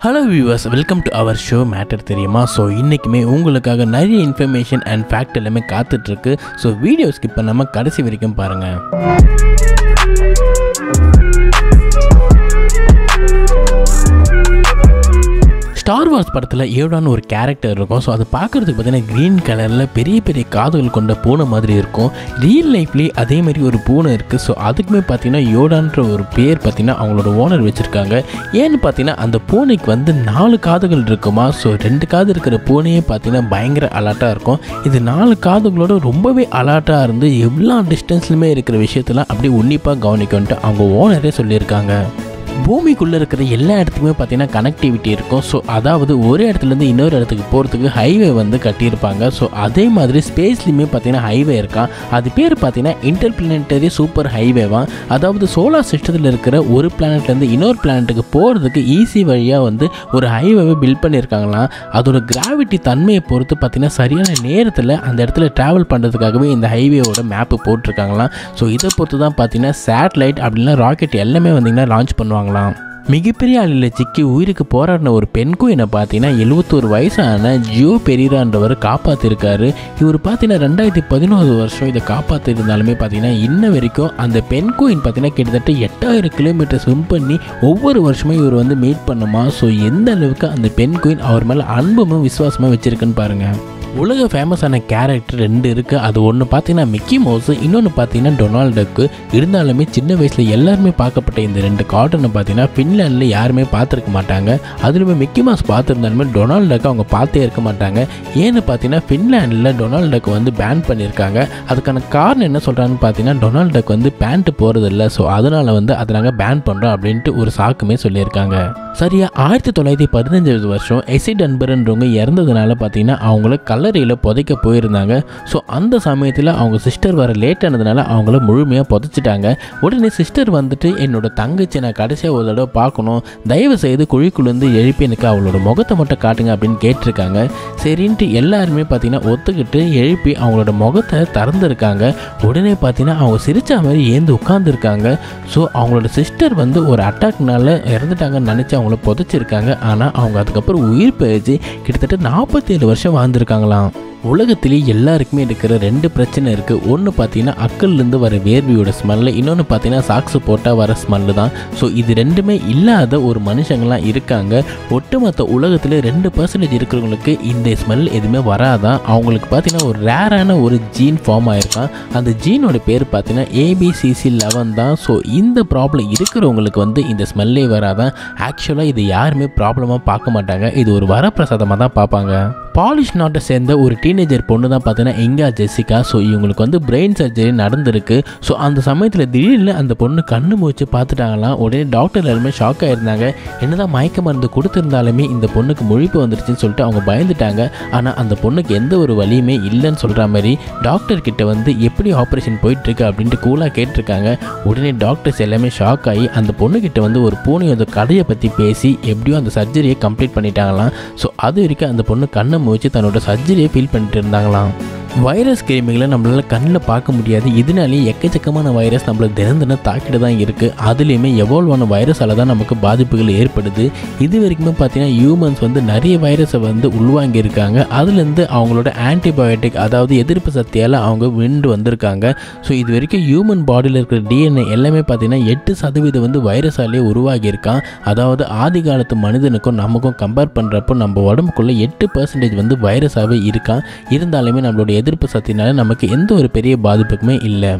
Hello viewers welcome to our show matter தெரியுமா so இன்றைக்குமே உங்களுக்காக நிறைய இன்ஃபர்மேஷன் அண்ட் ஃபேக்ட் எல்லாமே காத்துட்ருக்கு ஸோ வீடியோ ஸ்கிப் பண்ணாமல் கடைசி வரைக்கும் பாருங்கள் ஸ்டார் வார்ஸ் படத்தில் ஏடான்னு ஒரு கேரக்டர் இருக்கும். ஸோ அது பார்க்குறதுக்கு பார்த்தீங்கன்னா க்ரீன் கலரில் பெரிய பெரிய காதுகள் கொண்ட பூனை மாதிரி இருக்கும். ரியல் லைஃப்லேயே அதே மாதிரி ஒரு பூனை இருக்குது ஸோ அதுக்குமே பார்த்தீங்கன்னா யோடான்ற ஒரு பேர் பார்த்தீங்கன்னா அவங்களோட ஓனர் வச்சுருக்காங்க. ஏன்னு பார்த்தீங்கன்னா அந்த பூனைக்கு வந்து நாலு காதுகள் இருக்குமா? ஸோ ரெண்டு காது இருக்கிற பூனையே பார்த்தீங்கன்னா பயங்கர அலாட்டாக இருக்கும். இது நாலு காதுகளோட ரொம்பவே அலாட்டாக இருந்து எல்லா டிஸ்டன்ஸ்லையுமே இருக்கிற விஷயத்தெல்லாம் அப்படியே உன்னிப்பாக கவனிக்கணுன்ட்டு அவங்க ஓனரே சொல்லியிருக்காங்க. பூமிக்குள்ளே இருக்கிற எல்லா இடத்துக்குமே பார்த்தீங்கன்னா கனெக்டிவிட்டி இருக்கும். ஸோ அதாவது ஒரு இடத்துலேருந்து இன்னொரு இடத்துக்கு போகிறதுக்கு ஹைவே வந்து கட்டியிருப்பாங்க. ஸோ அதே மாதிரி ஸ்பேஸ்லேயுமே பார்த்தீங்கன்னா ஹைவே இருக்கான் அது பேர் பார்த்தீங்கன்னா இன்டர்பிளானட்டரி சூப்பர் ஹைவேவா அதாவது சோலார் சிஸ்டத்தில் இருக்கிற ஒரு பிளானட்லேருந்து இன்னொரு பிளானட்டுக்கு போகிறதுக்கு ஈஸி வழியாக வந்து ஒரு ஹைவேவை பில்ட் பண்ணியிருக்காங்களாம். அதோட கிராவிட்டி தன்மையை பொறுத்து பார்த்தீங்கன்னா சரியான நேரத்தில் அந்த இடத்துல ட்ராவல் பண்ணுறதுக்காகவே இந்த ஹைவேவோட மேப்பு போட்டிருக்காங்களாம். ஸோ இதை பொறுத்து தான் பார்த்தீங்கன்னா சேட்டலைட் அப்படின்னா ராக்கெட் எல்லாமே வந்தீங்கன்னா லான்ச் பண்ணுவாங்க பண்ணுவாங்களாம் மிகப்பெரிய அலையில் சிக்கி உயிருக்கு போராடின ஒரு பெண் குயினை பார்த்தீங்கன்னா எழுபத்தோரு வயசான ஜியோ பெரியரான்றவர் காப்பாற்றிருக்காரு இவர் பார்த்தீங்கன்னா ரெண்டாயிரத்தி பதினோரு வருஷம் இதை காப்பாற்றிருந்தாலுமே பார்த்தீங்கன்னா இன்ன வரைக்கும் அந்த பெண் குயின் பார்த்தீங்கன்னா கிட்டத்தட்ட எட்டாயிரம் கிலோமீட்டர் ஸ்விம் பண்ணி ஒவ்வொரு வருஷமும் இவர் வந்து மீட் பண்ணுமா? ஸோ எந்த அளவுக்கு அந்த பெண் குயின் அவர் மேலே அன்பும் விசுவாசமாக வச்சுருக்குன்னு பாருங்கள் உலக ஃபேமஸான கேரக்டர் ரெண்டு இருக்குது அது ஒன்று பார்த்தீங்கன்னா மிக்கி மவுஸ் இன்னொன்று பார்த்தீங்கன்னா டொனால்டுக்கு. இருந்தாலுமே சின்ன வயசில் எல்லாருமே பார்க்கப்பட்ட இந்த ரெண்டு கார்ட்டனை பார்த்தீங்கன்னா ஃபின்லாண்டில் யாருமே பார்த்துருக்க மாட்டாங்க. அதுலேயுமே மிக்கி மவுஸ் பார்த்துருந்தாலுமே டொனால்டு டக்கு அவங்க பார்த்தே இருக்க மாட்டாங்க. ஏன்னு பார்த்தீங்கன்னா ஃபின்லாண்டில் டொனால்டு டக் வந்து பேன் பண்ணியிருக்காங்க அதுக்கான காரணம் என்ன சொல்கிறாங்கன்னு பார்த்தீங்கன்னா டொனால்ட் டக் வந்து பேண்ட்டு போகிறதில்ல ஸோ அதனால் வந்து அதை நாங்கள் பேன் பண்ணுறோம் அப்படின்ட்டு ஒரு சாக்குமே சொல்லியிருக்காங்க. சரியா ஆயிரத்தி தொள்ளாயிரத்தி பதினஞ்சாவது வருஷம் எசிட் அன்பர்ன்றவங்க இறந்ததுனால பார்த்தீங்கன்னா அவங்கள கல்லறையில் புதைக்க போயிருந்தாங்க. ஸோ அந்த சமயத்தில் அவங்க சிஸ்டர் வர லேட் ஆனதுனால அவங்கள முழுமையாக புதைச்சிட்டாங்க. உடனே சிஸ்டர் வந்துட்டு என்னோட தங்கச்சி நான் கடைசியாக ஒரு தடவை பார்க்கணும். தயவு செய்து குழிக்குள்ளேருந்து எழுப்பி எனக்கு அவளோட முகத்தை மட்டும் காட்டுங்க அப்படின்னு கேட்டிருக்காங்க. சரின்ட்டு எல்லாருமே பார்த்தீங்கன்னா ஒத்துக்கிட்டு எழுப்பி அவங்களோட முகத்தை திறந்துருக்காங்க. உடனே பார்த்தீங்கன்னா அவங்க சிரித்த மாதிரி ஏந்து உட்காந்துருக்காங்க ஸோ அவங்களோட சிஸ்டர் வந்து ஒரு அட்டாக்னால இறந்துட்டாங்கன்னு நினச்சி அவங்கள புதைச்சிருக்காங்க. ஆனால் அவங்க அதுக்கப்புறம் உயிர் பிழைச்சி கிட்டத்தட்ட நாற்பத்தேழு வருஷம் 浪 உலகத்திலேயே எல்லாருக்குமே இருக்கிற ரெண்டு பிரச்சனை இருக்குது ஒன்று பார்த்தீங்கன்னா அக்கல்லேருந்து வர வேர்வியோட ஸ்மெல்லு இன்னொன்று பார்த்தீங்கன்னா சாக்ஸு போட்டால் வர ஸ்மெல்லு தான். ஸோ இது ரெண்டுமே இல்லாத ஒரு மனுஷங்களாம் இருக்காங்க. ஒட்டுமொத்த உலகத்தில் ரெண்டு பர்சன்டேஜ் இருக்கிறவங்களுக்கு இந்த ஸ்மெல் எதுவுமே வராதான் அவங்களுக்கு பார்த்தீங்கன்னா ஒரு ரேரான ஒரு ஜீன் ஃபார்ம் ஆயிருக்கான் அந்த ஜீனோட பேர் பார்த்தீங்கன்னா ஏபிசிசி லெவன் தான். ஸோ இந்த ப்ராப்ளம் இருக்கிறவங்களுக்கு வந்து இந்த ஸ்மெல்லே வராதான் ஆக்சுவலாக இது யாருமே ப்ராப்ளமாக பார்க்க மாட்டாங்க. இது ஒரு வரப்பிரசாதமாக தான் பார்ப்பாங்க. பாலிஷ் நாட்டை சேர்ந்த ஒரு டீ டீனேஜர் பொண்ணு தான் பார்த்தீங்கன்னா எங்கா ஜெசிகா? ஸோ இவங்களுக்கு வந்து பிரெயின் சர்ஜரி நடந்திருக்கு. ஸோ அந்த சமயத்தில் திடீர்னு அந்த பொண்ணு கண்ணு மூச்சு பார்த்துட்டாங்களாம். உடனே டாக்டர் எல்லாருமே ஷாக் ஆயிருந்தாங்க. என்னதான் மயக்க மருந்து கொடுத்துருந்தாலுமே இந்த பொண்ணுக்கு முழிப்பு வந்துருச்சுன்னு சொல்லிட்டு அவங்க பயந்துட்டாங்க. ஆனால் அந்த பொண்ணுக்கு எந்த ஒரு வழியுமே இல்லைன்னு சொல்கிற மாதிரி டாக்டர் கிட்ட வந்து எப்படி ஆப்ரேஷன் போயிட்டுருக்கு அப்படின்ட்டு கூலாக கேட்டிருக்காங்க. உடனே டாக்டர்ஸ் எல்லாமே ஷாக் ஆகி அந்த பொண்ணுக்கிட்ட வந்து ஒரு பூனையோட கதையை பற்றி பேசி எப்படியோ அந்த சர்ஜரியை கம்ப்ளீட் பண்ணிட்டாங்களாம். ஸோ அது வரைக்கும் அந்த பொண்ணு கண்ணை மூச்சு தன்னோட சர்ஜரியை ஃபீல் பண்ணி பண்ணிட்டு இருந்தாங்களாம் வைரஸ் கிருமிகளை நம்மளால் கண்ணில் பார்க்க முடியாது. இதனாலேயே எக்கச்சக்கமான வைரஸ் நம்மளை தினம் தினம் தாக்கிட்டு தான் இருக்குது அதுலேயுமே எவால்வான வைரஸால் தான் நமக்கு பாதிப்புகள் ஏற்படுது. இது வரைக்குமே பார்த்தீங்கன்னா ஹியூமன்ஸ் வந்து நிறைய வைரஸை வந்து உள்வாங்கியிருக்காங்க. அதுலேருந்து அவங்களோட ஆன்டிபயோட்டிக் அதாவது எதிர்ப்பு சக்தியால் அவங்க விண்டு வந்திருக்காங்க. ஸோ இது வரைக்கும் ஹியூமன் பாடியில் இருக்கிற டிஎன்ஏ எல்லாமே பார்த்தீங்கன்னா எட்டு சதவீதம் வந்து வைரஸாலே உருவாகியிருக்கான். அதாவது ஆதி காலத்து மனிதனுக்கும் நமக்கும் கம்பேர் பண்ணுறப்போ நம்ம உடம்புக்குள்ளே எட்டு பர்சன்டேஜ் வந்து வைரஸாகவே இருக்கான். இருந்தாலுமே நம்மளுடைய எதிர்ப்பு சக்தினால நமக்கு எந்த ஒரு பெரிய பாதிப்புக்குமே இல்லை.